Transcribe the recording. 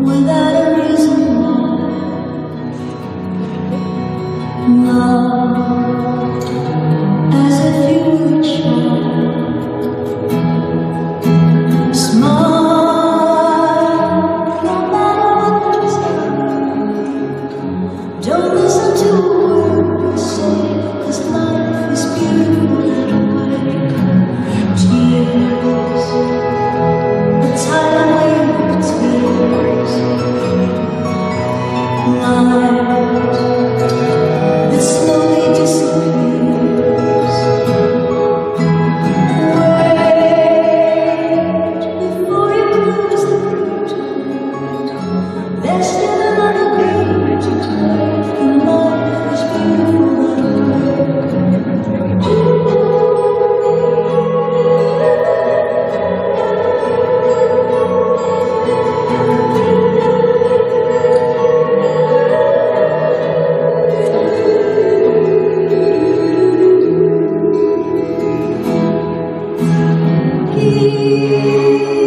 Without a reason why. Love, night. You.